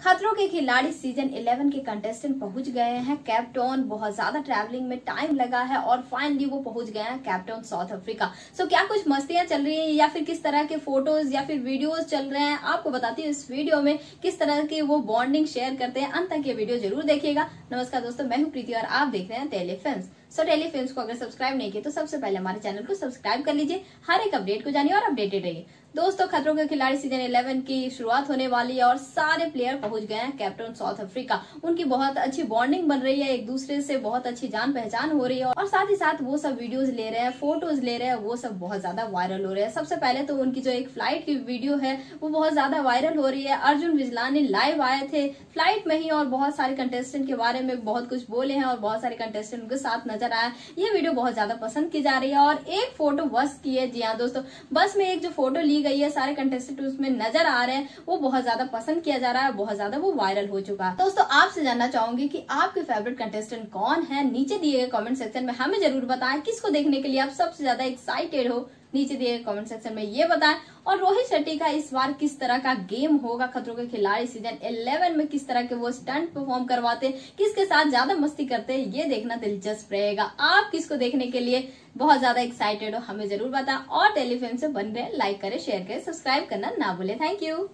खतरों के खिलाड़ी सीज़न 11 के कंटेस्टेंट पहुँच गए हैं। कैप्टन बहुत ज़्यादा ट्रैवलिंग में टाइम लगा है और फाइनली वो पहुँच गए हैं कैप्टन साउथ अफ्रीका सो क्या कुछ मस्तियाँ चल रही हैं या फिर किस तरह के फ़ोटोज़ या फिर वीडियोस चल रहे हैं? आपको बताती हूँ इस वीडियो में किस तरह की वो बॉन्डिंग शेयर करते हैं। अंत तक ये वीडियो ज़रूर देखिएगा। नमस्कार दोस्तों, मैं हूँ प्रीति और आप देख रहे हैं telefilm so telefilm को अगर सब्सक्राइब नहीं किया तो सबसे पहले हमारे चैनल को सब्सक्राइब कर लीजिए। हर एक अपडेट को जानिए और अपडेटेड रहिए। दोस्तों, खतरों के खिलाड़ी सीज़न 11 की शुरुआत होने वाली है और सारे प्लेयर पहुँच गए हैं कैप्टन साउथ अफ्रीका उनकी बहुत अच्छी बॉन्डिंग बन रही है, एक दूसरे से बहुत अच्छी जान पहचान हो रही है और साथ ही साथ वो सब वीडियोस ले रहे हैं फ़ोटोज़ ले रहे हैं, वो सब बहुत ज़्यादा वायरल हो रहे हैं। सबसे पहले तो उनकी जो एक फ़्लाइट की वीडियो है, वो बहुत ज़्यादा वायरल हो रही है। अर्जुन विजलानी लाइव आए थे फ़्लाइट में ही और बहुत सारे कंटेस्टेंट के बारे में बहुत कुछ बोले हैं और बहुत सारे कंटेस्टेंट उनके साथ नज़र आया। ये वीडियो बहुत ज़्यादा पसंद की जा रही है और एक फ़ोटो बस की है। जी हाँ दोस्तों, बस में एक जो फ़ोटो ली गई है, सारे कंटेस्टेंट उसमें नज़र आ रहे हैं। वो बहुत ज़्यादा पसंद किया जा रहा है, बहुत ज़्यादा वो वायरल हो चुका है। दोस्तों, आपसे जानना चाहूँगी की आपके फेवरेट कंटेस्टेंट कौन है? नीचे दिए गए कॉमेंट सेक्शन में हमें ज़रूर बताए। किसको देखने के लिए आप सबसे ज़्यादा एक्साइटेड हो? नीचे दिए कमेंट सेक्शन में ये बताएँ, और रोहित शेट्टी का इस बार किस तरह का गेम होगा? खतरों के खिलाड़ी सीज़न 11 में किस तरह के वो स्टंट परफॉर्म करवाते किसके साथ ज़्यादा मस्ती करते हैं? ये देखना दिलचस्प रहेगा। आप किसको देखने के लिए बहुत ज़्यादा एक्साइटेड हो, हमें ज़रूर बताएँ। और टेलीफिल्म से बन रहे लाइक करे शेयर करें सब्सक्राइब करना ना भूले। Thank you